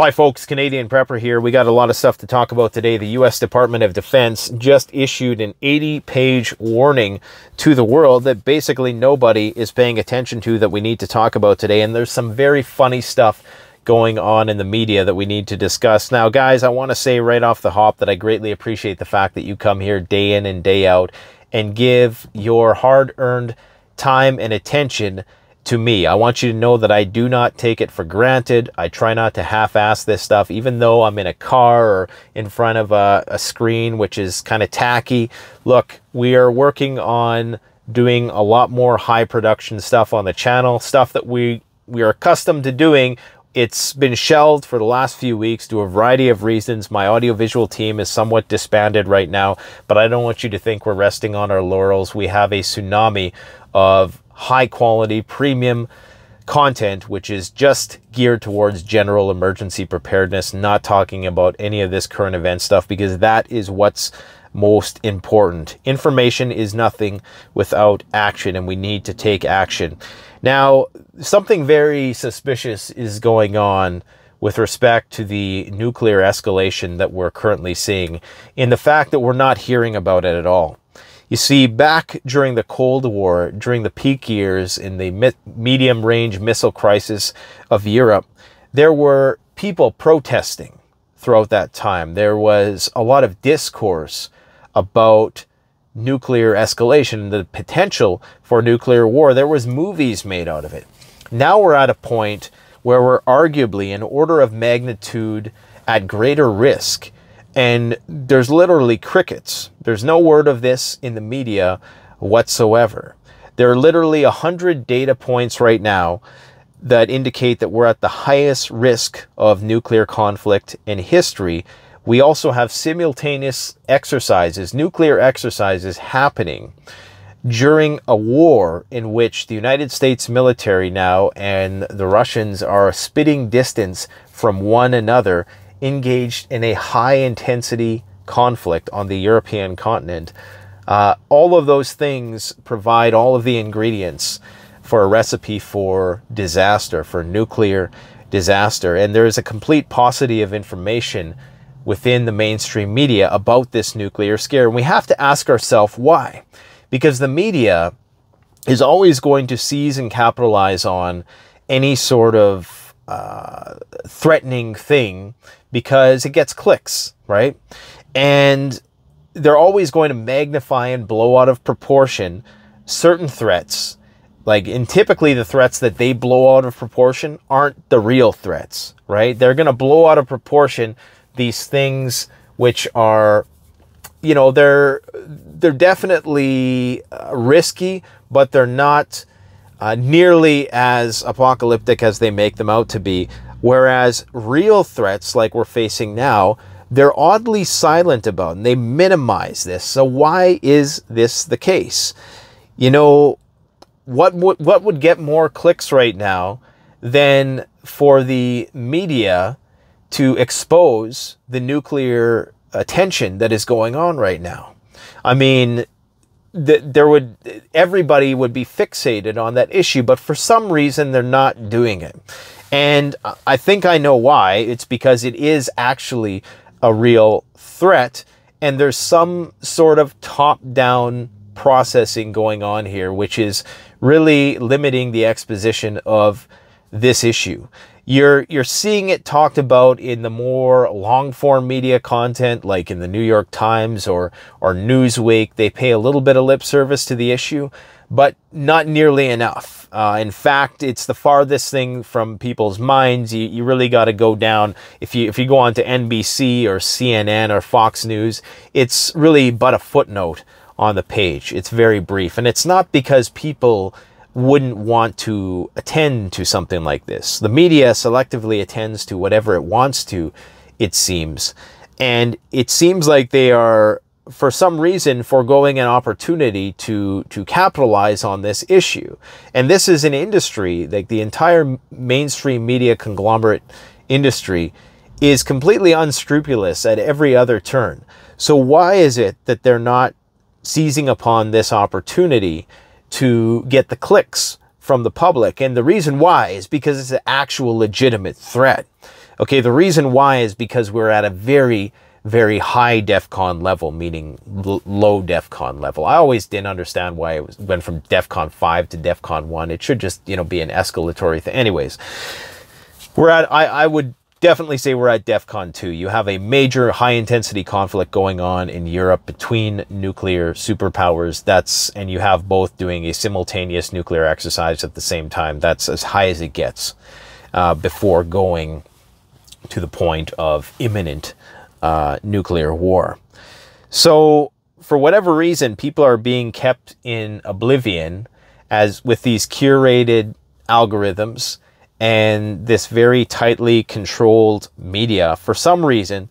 Hi, folks. Canadian Prepper here. We got a lot of stuff to talk about today. The U.S. Department of Defense just issued an 80 page warning to the world that basically nobody is paying attention to that we need to talk about today. And there's some very funny stuff going on in the media that we need to discuss. Now, guys, I want to say right off the hop that I greatly appreciate the fact that you come here day in and day out and give your hard earned time and attention to me. I want you to know that I do not take it for granted. I try not to half-ass this stuff, even though I'm in a car or in front of a, a screen, which is kind of tacky. Look, we are working on doing a lot more high production stuff on the channel, stuff that we, we are accustomed to doing. It's been shelved for the last few weeks due to a variety of reasons. My audiovisual team is somewhat disbanded right now, but I don't want you to think we're resting on our laurels. We have a tsunami of high quality premium content, which is just geared towards general emergency preparedness, not talking about any of this current event stuff, because that is what's most important. Information is nothing without action, and we need to take action. Now, something very suspicious is going on with respect to the nuclear escalation that we're currently seeing in the fact that we're not hearing about it at all. You see, back during the Cold War, during the peak years in the medium range missile crisis of Europe, there were people protesting throughout that time. There was a lot of discourse about nuclear escalation, the potential for nuclear war. There was movies made out of it. Now we're at a point where we're arguably an order of magnitude at greater risk and there's literally crickets. There's no word of this in the media whatsoever. There are literally 100 data points right now that indicate that we're at the highest risk of nuclear conflict in history. We also have simultaneous exercises, nuclear exercises happening during a war in which the United States military now and the Russians are a spitting distance from one another engaged in a high intensity conflict on the European continent. Uh, all of those things provide all of the ingredients for a recipe for disaster, for nuclear disaster. And there is a complete paucity of information within the mainstream media about this nuclear scare. And we have to ask ourselves why. Because the media is always going to seize and capitalize on any sort of uh, threatening thing because it gets clicks, right? And they're always going to magnify and blow out of proportion certain threats. Like, and typically the threats that they blow out of proportion aren't the real threats, right? They're going to blow out of proportion these things which are, you know, they're, they're definitely uh, risky, but they're not uh, nearly as apocalyptic as they make them out to be. Whereas real threats like we're facing now, they're oddly silent about and they minimize this. So why is this the case? You know, what would what would get more clicks right now than for the media to expose the nuclear attention that is going on right now? I mean, that there would everybody would be fixated on that issue, but for some reason they're not doing it. And I think I know why. It's because it is actually a real threat, and there's some sort of top-down processing going on here, which is really limiting the exposition of this issue. You're you're seeing it talked about in the more long form media content, like in the New York Times or or Newsweek. They pay a little bit of lip service to the issue, but not nearly enough. Uh, in fact, it's the farthest thing from people's minds. You, you really got to go down. If you if you go on to NBC or CNN or Fox News, it's really but a footnote on the page. It's very brief, and it's not because people wouldn't want to attend to something like this. The media selectively attends to whatever it wants to, it seems. And it seems like they are, for some reason, foregoing an opportunity to, to capitalize on this issue. And this is an industry, like the entire mainstream media conglomerate industry, is completely unscrupulous at every other turn. So why is it that they're not seizing upon this opportunity to get the clicks from the public. And the reason why is because it's an actual legitimate threat. Okay, the reason why is because we're at a very, very high DEFCON level, meaning low DEFCON level. I always didn't understand why it was, went from DEFCON 5 to DEFCON 1. It should just, you know, be an escalatory thing. Anyways, we're at, I, I would definitely say we're at DEFCON 2. You have a major high intensity conflict going on in Europe between nuclear superpowers. That's, and you have both doing a simultaneous nuclear exercise at the same time. That's as high as it gets uh, before going to the point of imminent uh, nuclear war. So, for whatever reason, people are being kept in oblivion as with these curated algorithms and this very tightly controlled media for some reason.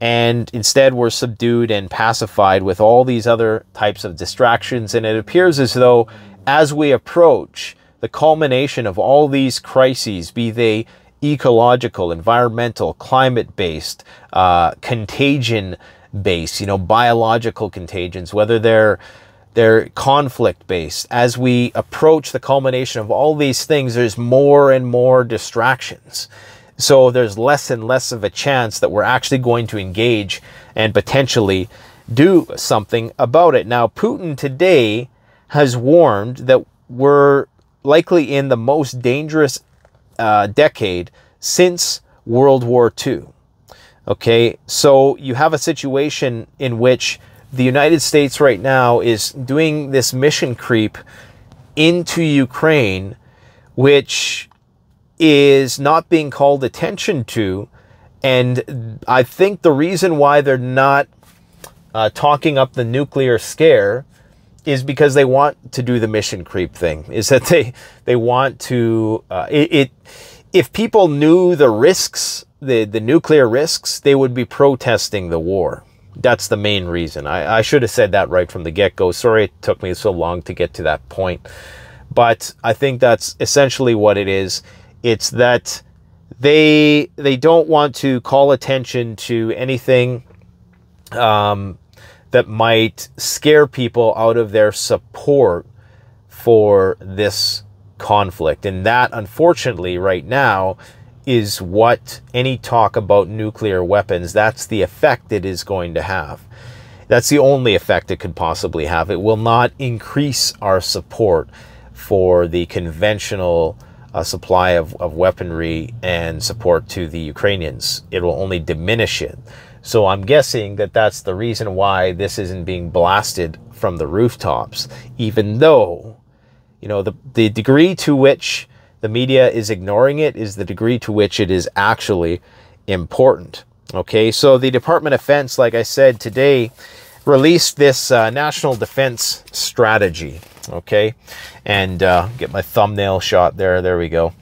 And instead, we're subdued and pacified with all these other types of distractions. And it appears as though as we approach the culmination of all these crises, be they ecological, environmental, climate based, uh, contagion based, you know, biological contagions, whether they're they're conflict based. As we approach the culmination of all these things, there's more and more distractions. So there's less and less of a chance that we're actually going to engage and potentially do something about it. Now, Putin today has warned that we're likely in the most dangerous uh, decade since World War II. Okay, so you have a situation in which the United States right now is doing this mission creep into Ukraine, which is not being called attention to. And I think the reason why they're not uh, talking up the nuclear scare is because they want to do the mission creep thing. Is that they they want to uh, it, it if people knew the risks, the the nuclear risks, they would be protesting the war. That's the main reason. I, I should have said that right from the get go. Sorry it took me so long to get to that point. But I think that's essentially what it is. It's that they they don't want to call attention to anything um, that might scare people out of their support for this conflict. And that, unfortunately, right now, is what any talk about nuclear weapons, that's the effect it is going to have. That's the only effect it could possibly have. It will not increase our support for the conventional uh, supply of, of weaponry and support to the Ukrainians. It will only diminish it. So I'm guessing that that's the reason why this isn't being blasted from the rooftops, even though, you know, the, the degree to which the media is ignoring it is the degree to which it is actually important. Okay, so the Department of Defense, like I said today, released this uh, national defense strategy. Okay, and uh, get my thumbnail shot there. There we go.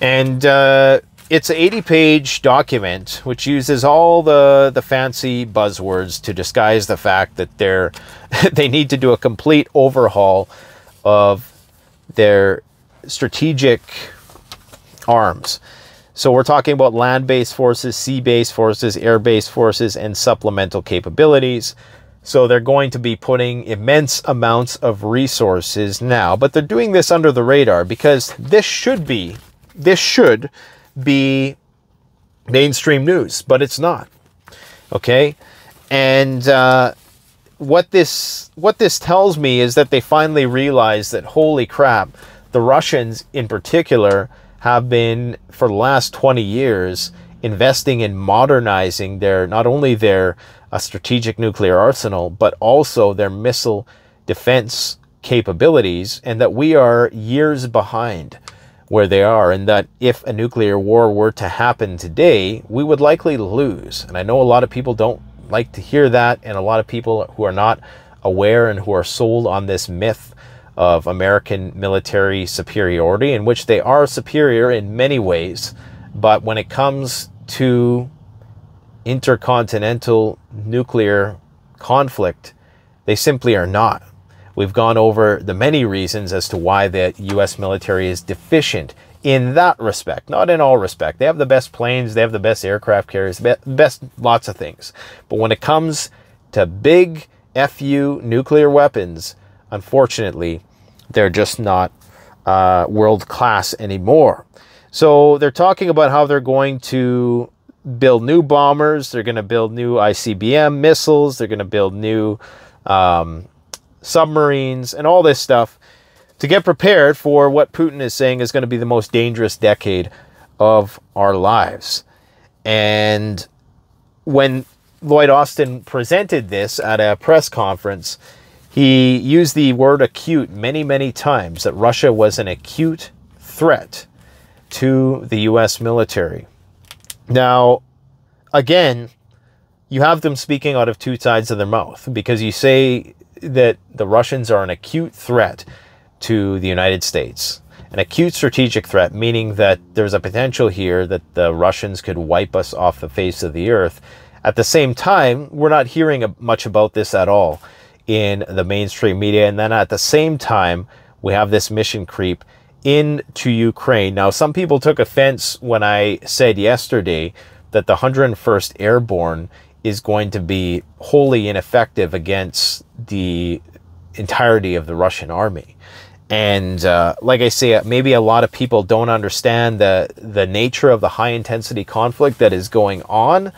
And uh, it's an 80 page document which uses all the, the fancy buzzwords to disguise the fact that they're they need to do a complete overhaul of their strategic arms. So we're talking about land-based forces, sea-based forces, air-based forces, and supplemental capabilities. So they're going to be putting immense amounts of resources now, but they're doing this under the radar because this should be, this should be mainstream news, but it's not. Okay, and uh, what this what this tells me is that they finally realized that holy crap, the Russians in particular have been for the last 20 years investing in modernizing their not only their uh, strategic nuclear arsenal but also their missile defense capabilities and that we are years behind where they are and that if a nuclear war were to happen today we would likely lose. And i know a lot of people don't like to hear that and a lot of people who are not aware and who are sold on this myth of American military superiority, in which they are superior in many ways. But when it comes to intercontinental nuclear conflict, they simply are not. We've gone over the many reasons as to why the US military is deficient in that respect, not in all respect. They have the best planes, they have the best aircraft carriers, best lots of things. But when it comes to big FU nuclear weapons, unfortunately, they're just not uh, world class anymore. So they're talking about how they're going to build new bombers. They're going to build new ICBM missiles. They're going to build new um, submarines and all this stuff to get prepared for what Putin is saying is going to be the most dangerous decade of our lives. And when Lloyd Austin presented this at a press conference, he used the word acute many, many times that Russia was an acute threat to the US military. Now, again, you have them speaking out of two sides of their mouth because you say that the Russians are an acute threat to the United States. An acute strategic threat, meaning that there's a potential here that the Russians could wipe us off the face of the earth. At the same time, we're not hearing much about this at all in the mainstream media. And then at the same time, we have this mission creep into Ukraine. Now, some people took offense when I said yesterday that the 101st Airborne is going to be wholly ineffective against the entirety of the Russian army. And uh, like I say, maybe a lot of people don't understand the the nature of the high intensity conflict that is going on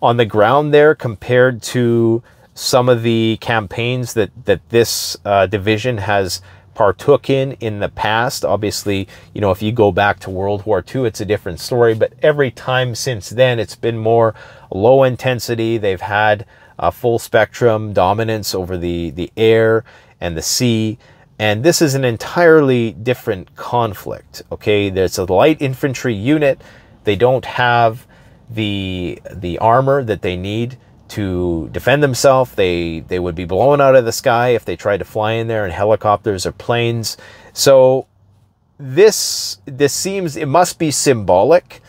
on the ground there compared to some of the campaigns that that this uh, division has partook in in the past. Obviously, you know, if you go back to World War II, it's a different story. But every time since then, it's been more low intensity. They've had a full spectrum dominance over the, the air and the sea. And this is an entirely different conflict. Okay, there's a light infantry unit. They don't have the the armor that they need to defend themselves. They they would be blown out of the sky if they tried to fly in there in helicopters or planes. So this this seems it must be symbolic,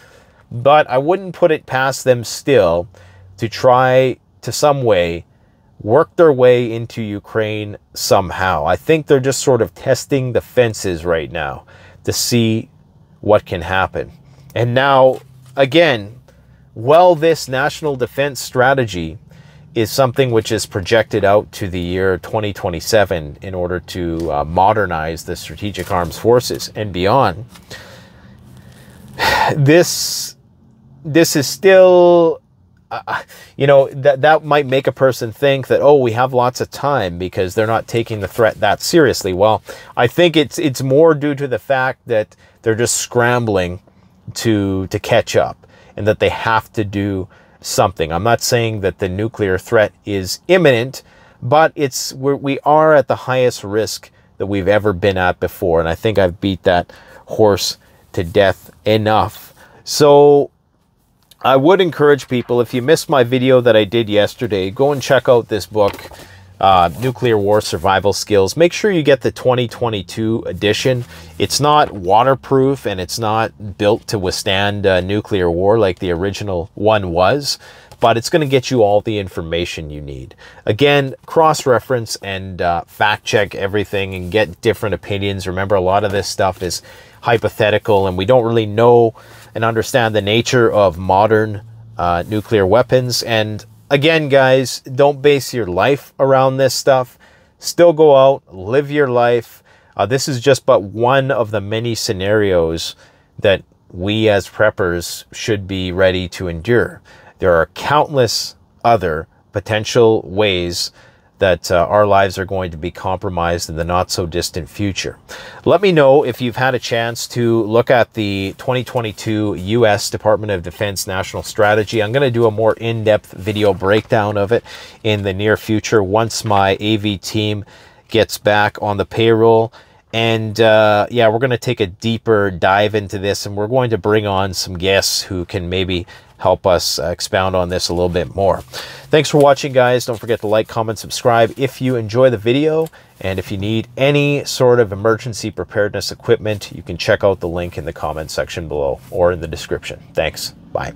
but I wouldn't put it past them still to try to some way work their way into Ukraine somehow. I think they're just sort of testing the fences right now to see what can happen. And now again, well, this national defense strategy is something which is projected out to the year 2027 in order to uh, modernize the strategic arms forces and beyond. This this is still uh, you know that that might make a person think that oh we have lots of time because they're not taking the threat that seriously. Well, I think it's it's more due to the fact that they're just scrambling to to catch up and that they have to do something. I'm not saying that the nuclear threat is imminent, but it's we're, we are at the highest risk that we've ever been at before, and I think I've beat that horse to death enough. So I would encourage people, if you missed my video that I did yesterday, go and check out this book uh, nuclear war survival skills. Make sure you get the 2022 edition. It's not waterproof and it's not built to withstand uh, nuclear war like the original one was, but it's going to get you all the information you need. Again, cross reference and uh, fact check everything and get different opinions. Remember, a lot of this stuff is hypothetical and we don't really know and understand the nature of modern uh, nuclear weapons. And again, guys, don't base your life around this stuff. Still go out, live your life. Uh, this is just but one of the many scenarios that we as preppers should be ready to endure. There are countless other potential ways that uh, our lives are going to be compromised in the not so distant future. Let me know if you've had a chance to look at the 2022 U.S. Department of Defense National Strategy. I'm going to do a more in-depth video breakdown of it in the near future once my AV team gets back on the payroll. And uh, yeah, we're going to take a deeper dive into this and we're going to bring on some guests who can maybe help us expound on this a little bit more. Thanks for watching, guys. Don't forget to like, comment, subscribe if you enjoy the video. And if you need any sort of emergency preparedness equipment, you can check out the link in the comment section below or in the description. Thanks. Bye.